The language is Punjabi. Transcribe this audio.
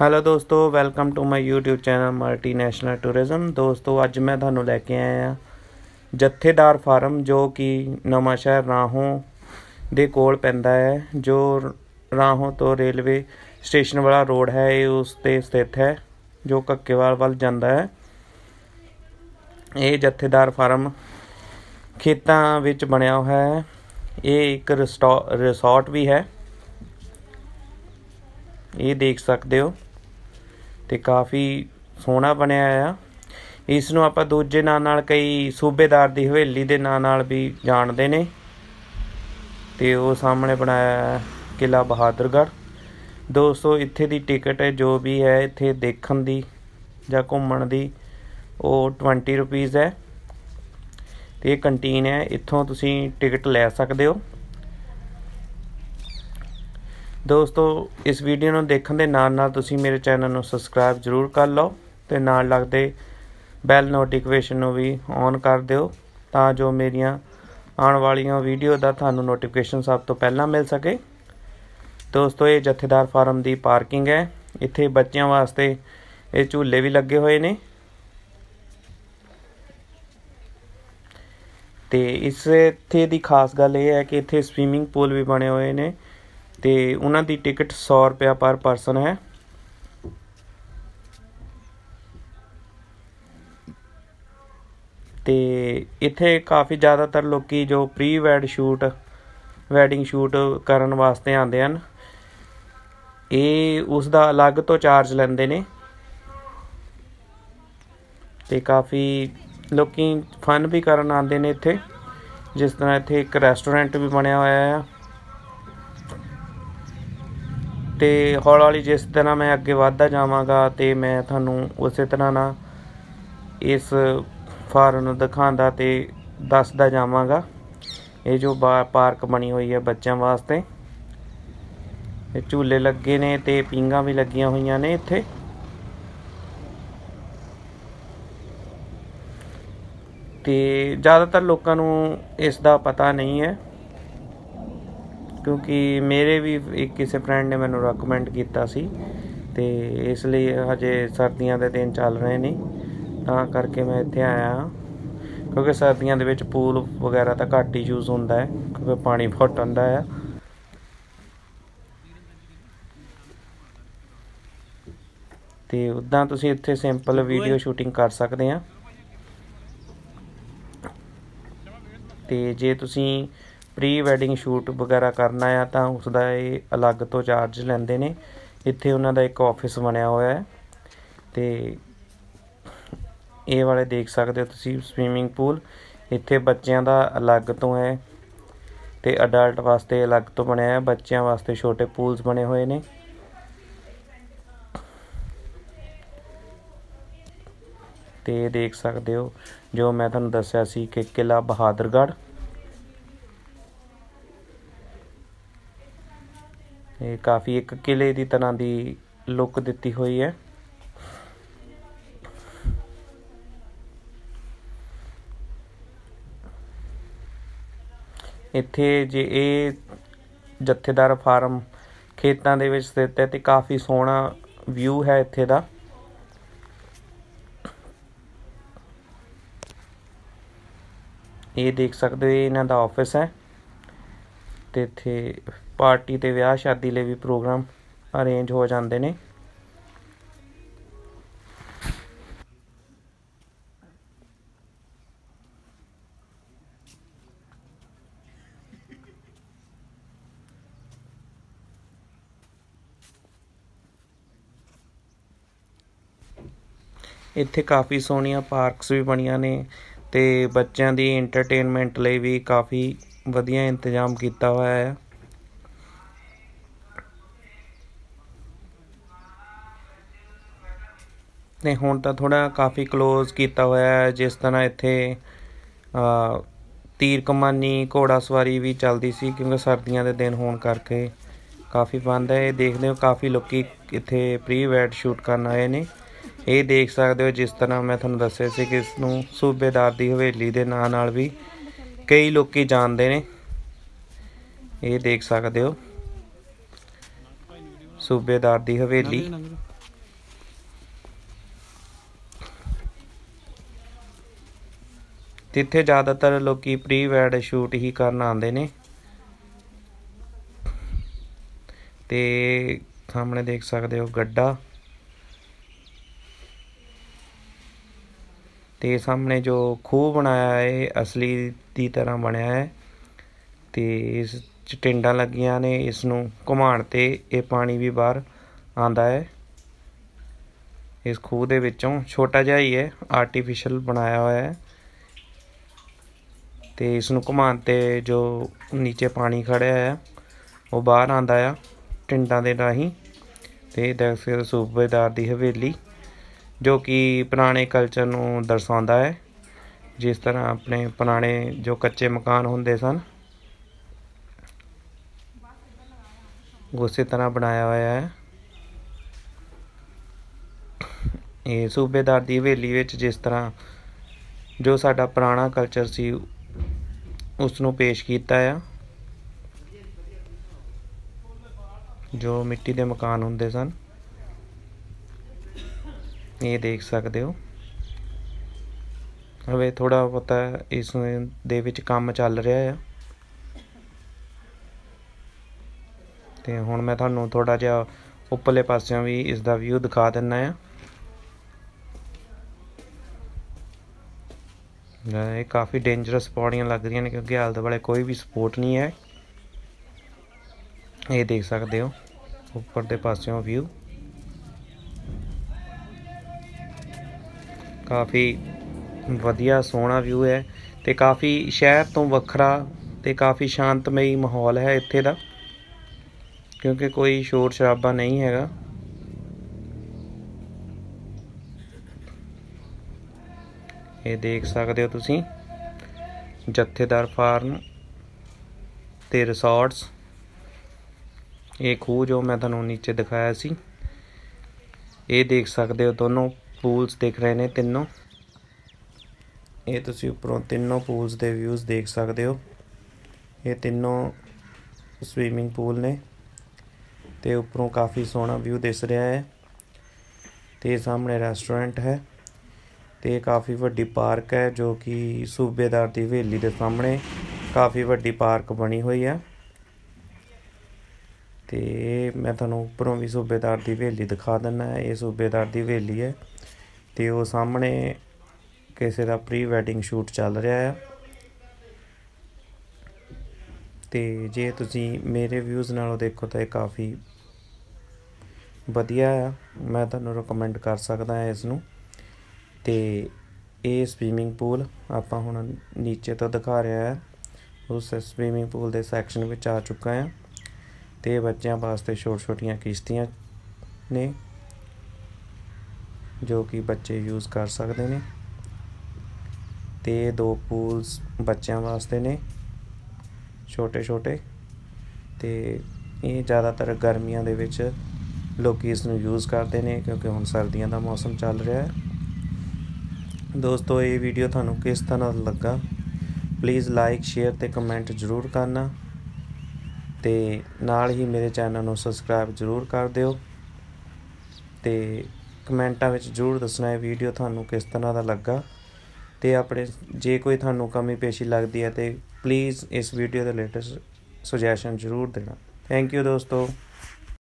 ਹੈਲੋ ਦੋਸਤੋ welcome to my YouTube channel multinational tourism ਦੋਸਤੋ, ਅੱਜ ਮੈਂ ਤੁਹਾਨੂੰ ਲੈ ਕੇ ਆਇਆ ਹਾਂ ਜਥੇਦਾਰ ਫਾਰਮ, ਜੋ ਕਿ ਨਵਾਂ ਸ਼ਹਿਰ ਰਾਹੋਂ ਦੇ ਕੋਲ ਪੈਂਦਾ ਹੈ, ਜੋ ਰਾਹੋਂ ਤੋਂ ਰੇਲਵੇ ਸਟੇਸ਼ਨ ਵਾਲਾ ਰੋਡ ਹੈ, ਇਹ ਉਸ ਤੇ ਸਥਿਤ ਹੈ, ਜੋ ਕੱਕੇਵਾਲ ਵੱਲ ਜਾਂਦਾ ਹੈ। ਇਹ ਜਥੇਦਾਰ ਫਾਰਮ ਖੇਤਾਂ ਵਿੱਚ ਬਣਿਆ ਹੋਇਆ ਹੈ। ਇਹ ਇੱਕ ਰਿਸੋਰਟ ਵੀ ਹੈ। ਇਹ ਦੇਖ ਸਕਦੇ ਹੋ। ਤੇ ਕਾਫੀ ਸੋਹਣਾ ਬਣਿਆ ਆ ਇਸ ਨੂੰ ਆਪਾਂ ਦੂਜੇ ਨਾਂ ਨਾਲ ਕਈ ਸੂਬੇਦਾਰ ਦੀ ਹਵੇਲੀ ਦੇ ਨਾਂ ਨਾਲ ਵੀ ਜਾਣਦੇ ਨੇ। ਤੇ ਉਹ ਸਾਹਮਣੇ ਬਣਾਇਆ ਕਿਲਾ ਬਹਾਦਰਗੜ੍ਹ। ਦੋਸਤੋ, ਇੱਥੇ ਦੀ ਟਿਕਟ ਹੈ, ਜੋ ਵੀ ਹੈ, ਇੱਥੇ ਦੇਖਣ ਦੀ ਜਾਂ ਘੁੰਮਣ ਦੀ, ਉਹ 20 ਰੁਪੀਸ ਹੈ। ਤੇ ਇਹ ਕੰਟੀਨ ਹੈ, ਇੱਥੋਂ ਤੁਸੀਂ ਟਿਕਟ ਲੈ ਸਕਦੇ ਹੋ। ਦੋਸਤੋ, ਇਸ ਵੀਡੀਓ ਨੂੰ ਦੇਖਣ ਦੇ ਨਾਲ ਨਾਲ ਤੁਸੀਂ ਮੇਰੇ ਚੈਨਲ ਨੂੰ ਸਬਸਕ੍ਰਾਈਬ ਜ਼ਰੂਰ ਕਰ ਲਓ ਤੇ ਨਾਲ ਲੱਗਦੇ ਬੈਲ ਨੋਟੀਫਿਕੇਸ਼ਨ ਨੂੰ ਵੀ ਔਨ ਕਰ ਦਿਓ ਤਾਂ ਜੋ ਮੇਰੀਆਂ ਆਉਣ ਵਾਲੀਆਂ ਵੀਡੀਓ ਦਾ ਤੁਹਾਨੂੰ ਨੋਟੀਫਿਕੇਸ਼ਨ ਸਭ ਤੋਂ ਪਹਿਲਾਂ ਮਿਲ ਸਕੇ। ਦੋਸਤੋ, ਇਹ ਜਥੇਦਾਰ ਫਾਰਮ ਦੀ ਪਾਰਕਿੰਗ ਹੈ। ਇੱਥੇ ਬੱਚਿਆਂ ਵਾਸਤੇ ਇਹ ਝੂਲੇ ਵੀ ਲੱਗੇ ਹੋਏ ਨੇ। ਤੇ ਇਸ ਇੱਥੇ ਦੀ ਖਾਸ ਗੱਲ ਇਹ ਹੈ ਕਿ ਇੱਥੇ ਸਵੀਮਿੰਗ ਪੂਲ ਵੀ ਬਣੇ ਹੋਏ ਨੇ। ਤੇ ਉਹਨਾਂ ਦੀ ਟਿਕਟ 100 ਰੁਪਿਆ ਪਰ ਪਰਸਨ ਹੈ। ਤੇ ਇੱਥੇ ਕਾਫੀ ਜ਼ਿਆਦਾਤਰ ਲੋਕੀ ਜੋ pre wed shoot wedding shoot ਕਰਨ ਵਾਸਤੇ ਆਉਂਦੇ ਹਨ। ਇਹ ਉਸ ਦਾ ਅਲੱਗ ਤੋਂ ਚਾਰਜ ਲੈਂਦੇ ਨੇ। ਤੇ ਕਾਫੀ ਲੋਕੀ ਫਨ ਵੀ ਕਰਨ ਆਉਂਦੇ ਨੇ ਇੱਥੇ। ਜਿਸ ਤਰ੍ਹਾਂ ਇੱਥੇ ਇੱਕ ਰੈਸਟੋਰੈਂਟ ਵੀ ਬਣਿਆ ਹੋਇਆ ਹੈ ਤੇ ਹੌਲੀ ਹੌਲੀ ਜਿਸ ਤਰ੍ਹਾਂ ਮੈਂ ਅੱਗੇ ਵਧਦਾ ਜਾਵਾਂਗਾ ਤੇ ਮੈਂ ਤੁਹਾਨੂੰ ਉਸੇ ਤਰ੍ਹਾਂ ਨਾ ਇਸ ਫਾਰਮ ਨੂੰ ਦਿਖਾਉਂਦਾ ਤੇ ਦੱਸਦਾ ਜਾਵਾਂਗਾ। ਇਹ ਜੋ ਪਾਰਕ ਬਣੀ ਹੋਈ ਹੈ ਬੱਚਿਆਂ ਵਾਸਤੇ। ਇਹ ਝੂਲੇ ਲੱਗੇ ਨੇ ਤੇ ਪਿੰਗਾਂ ਵੀ ਲੱਗੀਆਂ ਹੋਈਆਂ ਨੇ ਇੱਥੇ। ਤੇ ਜ਼ਿਆਦਾਤਰ ਲੋਕਾਂ ਨੂੰ ਇਸ ਦਾ ਪਤਾ ਨਹੀਂ ਹੈ। ਕਿਉਂਕਿ ਮੇਰੇ ਵੀ ਇੱਕ ਕਿਸੇ ਫਰੈਂਡ ਨੇ ਮੈਨੂੰ ਰეკਮੈਂਡ ਕੀਤਾ ਸੀ ਤੇ ਇਸ ਲਈ ਹਜੇ ਸਰਦੀਆਂ ਦੇ ਦਿਨ ਚੱਲ ਰਹੇ ਨੇ। ਤਾਂ ਕਰਕੇ ਮੈਂ ਇੱਥੇ ਆਇਆ ਹਾਂ। ਕਿਉਂਕਿ ਸਰਦੀਆਂ ਦੇ ਵਿੱਚ ਪੂਲ ਵਗੈਰਾ ਤਾਂ ਘੱਟ ਹੀ ਯੂਜ਼ ਹੁੰਦਾ ਹੈ, ਕਿਉਂਕਿ ਪਾਣੀ ਬਹੁਤ ਠੰਡਾ ਹੈ। ਤੇ ਉਦਾਂ ਤੁਸੀਂ ਇੱਥੇ ਸਿੰਪਲ ਵੀਡੀਓ ਸ਼ੂਟਿੰਗ ਕਰ ਸਕਦੇ ਆ ਤੇ ਜੇ ਤੁਸੀਂ ਪ੍ਰੀ ਵੈਡਿੰਗ ਸ਼ੂਟ ਵਗੈਰਾ ਕਰਨਾ ਆ ਤਾਂ ਉਸ ਦਾ ਇਹ ਅਲੱਗ ਤੋਂ ਚਾਰਜ ਲੈਂਦੇ ਨੇ। ਇੱਥੇ ਉਹਨਾਂ ਦਾ ਇੱਕ ਆਫਿਸ ਬਣਿਆ ਹੋਇਆ ਹੈ। ਤੇ ਇਹ ਵਾਲੇ ਦੇਖ ਸਕਦੇ ਹੋ ਤੁਸੀਂ ਸਵੀਮਿੰਗ ਪੂਲ ਇੱਥੇ ਬੱਚਿਆਂ ਦਾ ਅਲੱਗ ਤੋਂ ਹੈ ਤੇ ਅਡਲਟ ਵਾਸਤੇ ਅਲੱਗ ਤੋਂ ਬਣਿਆ ਹੈ। ਬੱਚਿਆਂ ਵਾਸਤੇ ਛੋਟੇ ਪੂਲਸ ਬਣੇ ਹੋਏ ਨੇ। ਤੇ ਦੇਖ ਸਕਦੇ ਹੋ ਜੋ ਮੈਂ ਤੁਹਾਨੂੰ ਦੱਸਿਆ ਸੀ ਕਿ ਕਿਲਾ ਬਹਾਦਰਗੜ੍ਹ। ਇਹ ਕਾਫੀ ਇੱਕ ਕਿਲੇ ਦੀ ਤਰ੍ਹਾਂ ਦੀ ਲੁੱਕ ਦਿੱਤੀ ਹੋਈ ਹੈ। ਇੱਥੇ ਜੇ ਇਹ ਜਥੇਦਾਰ ਫਾਰਮ ਖੇਤਾਂ ਦੇ ਵਿੱਚ ਸਥਿਤ ਹੈ ਤੇ ਕਾਫੀ ਸੋਹਣਾ ਵਿਊ ਹੈ ਇੱਥੇ ਦਾ। ਇਹ ਦੇਖ ਸਕਦੇ ਹੋ ਇਹਨਾਂ ਦਾ ਆਫਿਸ ਹੈ। ਤੇ ਇੱਥੇ ਪਾਰਟੀ ਅਤੇ ਵਿਆਹ ਸ਼ਾਦੀ ਲਈ ਵੀ ਪ੍ਰੋਗਰਾਮ ਅਰੇਂਜ ਹੋ ਜਾਂਦੇ ਨੇ। ਇੱਥੇ ਕਾਫੀ ਸੋਹਣੀਆਂ ਪਾਰਕਸ ਵੀ ਬਣੀਆਂ ਨੇ ਤੇ ਬੱਚਿਆਂ ਦੀ ਐਂਟਰਟੇਨਮੈਂਟ ਲਈ ਵੀ ਕਾਫੀ ਵਧੀਆ ਇੰਤਜ਼ਾਮ ਕੀਤਾ ਹੋਇਆ ਹੈ। ਨੇ ਹੁਣ ਤਾਂ ਥੋੜਾ ਕਾਫੀ ক্লোਜ਼ ਕੀਤਾ ਹੋਇਆ ਹੈ, ਜਿਸ ਤਰ੍ਹਾਂ ਇੱਥੇ ਤੀਰ ਕਮਾਨੀ ਘੋੜਾ ਸਵਾਰੀ ਵੀ ਚੱਲਦੀ ਸੀ, ਕਿਉਂਕਿ ਸਰਦੀਆਂ ਦੇ ਦਿਨ ਹੋਣ ਕਰਕੇ ਕਾਫੀ ਬੰਦ ਹੈ। ਇਹ ਦੇਖਦੇ ਹੋ ਕਾਫੀ ਲੋਕੀ ਇੱਥੇ ਪ੍ਰੀ ਵੈਡ ਸ਼ੂਟ ਕਰਨ ਆਏ ਨੇ। ਇਹ ਦੇਖ ਸਕਦੇ ਹੋ ਜਿਸ ਤਰ੍ਹਾਂ ਮੈਂ ਤੁਹਾਨੂੰ ਦੱਸਿਆ ਸੀ ਕਿ ਇਸ ਨੂੰ ਸੂਬੇਦਾਰ ਦੀ ਹਵੇਲੀ ਦੇ ਨਾਂ ਨਾਲ ਵੀ ਕਈ ਲੋਕੀ ਜਾਣਦੇ ਨੇ। ਇਹ ਦੇਖ ਸਕਦੇ ਹੋ। ਸੂਬੇਦਾਰ ਦੀ ਹਵੇਲੀ। ਜਿੱਥੇ ਜ਼ਿਆਦਾਤਰ ਲੋਕੀ ਪ੍ਰੀ ਵੈਡ ਸ਼ੂਟ ਹੀ ਕਰਨ ਆਉਂਦੇ ਨੇ। ਤੇ ਸਾਹਮਣੇ ਦੇਖ ਸਕਦੇ ਹੋ ਗੱਡਾ। ਤੇ ਸਾਹਮਣੇ ਜੋ ਖੂਹ ਬਣਾਇਆ ਹੈ ਅਸਲੀ ਦੀ ਤਰ੍ਹਾਂ ਬਣਿਆ ਹੈ ਤੇ ਇਸ ਚ ਟਿੰਡਾਂ ਲੱਗੀਆਂ ਨੇ ਇਸ ਨੂੰ ਘੁਮਾਉਣ ਤੇ ਇਹ ਪਾਣੀ ਵੀ ਬਾਹਰ ਆਂਦਾ ਹੈ। ਇਸ ਖੂਹ ਦੇ ਵਿੱਚੋਂ ਛੋਟਾ ਜਿਹਾ ਹੀ ਹੈ ਆਰਟੀਫੀਸ਼ੀਅਲ ਬਣਾਇਆ ਹੋਇਆ ਹੈ। ਤੇ ਇਸ ਨੂੰ ਘੁਮਾਉਣ ਤੇ ਜੋ ਨੀਚੇ ਪਾਣੀ ਖੜਿਆ ਹੈ, ਉਹ ਬਾਹਰ ਆਂਦਾ ਆ ਟਿੰਡਾਂ ਦੇ ਰਾਹੀਂ। ਤੇ ਦੇਖ ਸਕਦੇ ਸੂਬੇਦਾਰ ਦੀ ਹਵੇਲੀ, ਜੋ ਕਿ ਪੁਰਾਣੇ ਕਲਚਰ ਨੂੰ ਦਰਸਾਉਂਦਾ ਹੈ। ਜਿਸ ਤਰ੍ਹਾਂ ਆਪਣੇ ਪੁਰਾਣੇ ਜੋ ਕੱਚੇ ਮਕਾਨ ਹੁੰਦੇ ਸਨ ਉਸੇ ਤਰ੍ਹਾਂ ਬਣਾਇਆ ਹੋਇਆ ਹੈ। ਇਹ ਸੂਬੇਦਾਰ ਦੀ ਹਵੇਲੀ ਵਿੱਚ ਜਿਸ ਤਰ੍ਹਾਂ ਜੋ ਸਾਡਾ ਪੁਰਾਣਾ ਕਲਚਰ ਸੀ ਉਸ ਨੂੰ ਪੇਸ਼ ਕੀਤਾ ਆ। ਜੋ ਮਿੱਟੀ ਦੇ ਮਕਾਨ ਹੁੰਦੇ ਸਨ। ਇਹ ਦੇਖ ਸਕਦੇ ਹੋ। ਹਵੇ ਥੋੜਾ ਬਹੁਤਾ ਇਸ ਦੇ ਵਿੱਚ ਕੰਮ ਚੱਲ ਰਿਹਾ ਆ। ਤੇ ਹੁਣ ਮੈਂ ਤੁਹਾਨੂੰ ਥੋੜਾ ਜਿਹਾ ਉੱਪਰਲੇ ਪਾਸਿਓਂ ਵੀ ਇਸ ਦਾ ਵਿਊ ਦਿਖਾ ਦਿੰਨਾ ਆ। ਇਹ ਕਾਫੀ ਡੇਂਜਰਸ ਪੌੜੀਆਂ ਲੱਗ ਰਹੀਆਂ ਨੇ ਕਿਉਂਕਿ ਹਾਲਤ ਵਾਲੇ ਕੋਈ ਵੀ ਸਪੋਰਟ ਨਹੀਂ ਹੈ। ਇਹ ਦੇਖ ਸਕਦੇ ਹੋ ਉੱਪਰ ਦੇ ਪਾਸਿਓਂ ਵਿਊ ਕਾਫੀ ਵਧੀਆ, ਸੋਹਣਾ ਵਿਊ ਹੈ ਤੇ ਕਾਫੀ ਸ਼ਹਿਰ ਤੋਂ ਵੱਖਰਾ ਤੇ ਕਾਫੀ ਸ਼ਾਂਤਮਈ ਮਾਹੌਲ ਹੈ ਇੱਥੇ ਦਾ, ਕਿਉਂਕਿ ਕੋਈ ਸ਼ੋਰ ਸ਼ਰਾਬਾ ਨਹੀਂ ਹੈਗਾ। ਇਹ ਦੇਖ ਸਕਦੇ ਹੋ ਤੁਸੀਂ, ਜਥੇਦਾਰ ਫਾਰਮ ਤੇ ਰਿਸੋਰਟਸ ਇਹ ਖੂਹ ਜੋ ਮੈਂ ਤੁਹਾਨੂੰ ਨੀਚੇ ਦਿਖਾਇਆ ਸੀ, ਇਹ ਦੇਖ ਸਕਦੇ ਹੋ ਦੋਨੋਂ ਪੂਲਸ ਦਿਖ ਰਹੇ ਨੇ ਤਿੰਨੋਂ। ਇਹ ਤੁਸੀਂ ਉੱਪਰੋਂ ਤਿੰਨੋਂ ਪੂਲਸ ਦੇ ਵਿਊਜ਼ ਦੇਖ ਸਕਦੇ ਹੋ। ਇਹ ਤਿੰਨੋਂ ਸਵੀਮਿੰਗ ਪੂਲ ਨੇ ਤੇ ਉੱਪਰੋਂ ਕਾਫੀ ਸੋਹਣਾ ਵਿਊ ਦਿਸ ਰਿਹਾ ਹੈ ਤੇ ਸਾਹਮਣੇ ਰੈਸਟੋਰੈਂਟ ਹੈ ਤੇ ਕਾਫੀ ਵੱਡੀ ਪਾਰਕ ਹੈ ਜੋ ਕਿ ਸੂਬੇਦਾਰ ਦੀ ਹਵੇਲੀ ਦੇ ਸਾਹਮਣੇ ਕਾਫੀ ਵੱਡੀ ਪਾਰਕ ਬਣੀ ਹੋਈ ਹੈ। ਤੇ ਮੈਂ ਤੁਹਾਨੂੰ ਉੱਪਰੋਂ ਵੀ ਸੂਬੇਦਾਰ ਦੀ ਹਵੇਲੀ ਦਿਖਾ ਦਿੰਦਾ ਹੈ। ਇਹ ਸੂਬੇਦਾਰ ਦੀ ਹਵੇਲੀ ਹੈ ਤੇ ਉਹ ਸਾਹਮਣੇ ਕਿਸੇ ਦਾ ਪ੍ਰੀ ਵੈਡਿੰਗ ਸ਼ੂਟ ਚੱਲ ਰਿਹਾ ਹੈ ਤੇ ਜੇ ਤੁਸੀਂ ਮੇਰੇ ਵਿਊਜ਼ ਨਾਲੋਂ ਦੇਖੋ ਤਾਂ ਇਹ ਕਾਫੀ ਵਧੀਆ ਆ। ਮੈਂ ਤੁਹਾਨੂੰ ਰეკਮੈਂਡ ਕਰ ਸਕਦਾ ਹਾਂ ਇਸ ਨੂੰ ਤੇ ਇਹ ਸਵੀਮਿੰਗ ਪੂਲ ਆਪਾਂ ਹੁਣ ਨੀਚੇ ਤੋਂ ਦਿਖਾ ਰਿਹਾ ਹੈ ਉਸ ਸਵੀਮਿੰਗ ਪੂਲ ਦੇ ਸੈਕਸ਼ਨ ਵਿੱਚ ਆ ਚੁੱਕਾ ਹਾਂ ਤੇ ਬੱਚਿਆਂ ਵਾਸਤੇ ਛੋਟ ਛੋਟੀਆਂ ਕਿਸ਼ਤੀਆਂ ਨੇ, ਜੋ ਕਿ ਬੱਚੇ ਯੂਜ਼ ਕਰ ਸਕਦੇ ਨੇ। ਤੇ ਦੋ ਪੂਲਸ ਬੱਚਿਆਂ ਵਾਸਤੇ ਨੇ ਛੋਟੇ ਛੋਟੇ ਤੇ ਇਹ ਜ਼ਿਆਦਾਤਰ ਗਰਮੀਆਂ ਦੇ ਵਿੱਚ ਲੋਕੀ ਇਸ ਨੂੰ ਯੂਜ਼ ਕਰਦੇ ਨੇ, ਕਿਉਂਕਿ ਹੁਣ ਸਰਦੀਆਂ ਦਾ ਮੌਸਮ ਚੱਲ ਰਿਹਾ ਹੈ। ਦੋਸਤੋ, ਇਹ ਵੀਡੀਓ ਤੁਹਾਨੂੰ ਕਿਸ ਤਰ੍ਹਾਂ ਲੱਗਾ? ਪਲੀਜ਼ ਲਾਈਕ ਸ਼ੇਅਰ ਤੇ ਕਮੈਂਟ ਜ਼ਰੂਰ ਕਰਨਾ। ਤੇ ਨਾਲ ਹੀ ਮੇਰੇ ਚੈਨਲ ਨੂੰ ਸਬਸਕ੍ਰਾਈਬ ਜ਼ਰੂਰ ਕਰ ਦਿਓ। ਤੇ ਕਮੈਂਟਾਂ ਵਿੱਚ ਜ਼ਰੂਰ ਦੱਸਣਾ ਇਹ ਵੀਡੀਓ ਤੁਹਾਨੂੰ ਕਿਸ ਤਰ੍ਹਾਂ ਦਾ ਲੱਗਾ। ਤੇ ਆਪਣੇ ਜੇ ਕੋਈ ਤੁਹਾਨੂੰ ਕਮੀ ਪੇਸ਼ੀ ਲੱਗਦੀ ਹੈ ਤੇ ਪਲੀਜ਼ ਇਸ ਵੀਡੀਓ ਦੇ ਲੇਟੈਸਟ ਸੁਜੈਸ਼ਨ ਜ਼ਰੂਰ ਦੇਣਾ। ਥੈਂਕ ਯੂ ਦੋਸਤੋ।